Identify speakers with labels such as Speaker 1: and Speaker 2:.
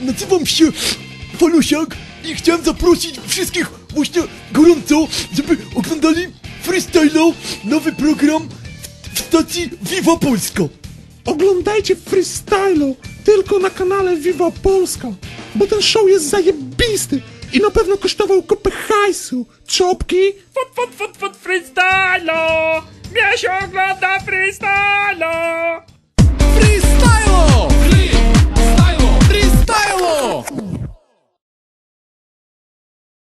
Speaker 1: No nazywam się Falusiak i chciałem zaprosić wszystkich właśnie gorąco, żeby oglądali Freestylo, nowy program w, stacji Viva Polska.
Speaker 2: Oglądajcie freestylu tylko na kanale Viva Polska, bo ten show jest zajebisty i na pewno kosztował kupę hajsu. Czopki?
Speaker 3: Fut, fut, fut, fut, freestylo! Mnie się ogląda freestylo!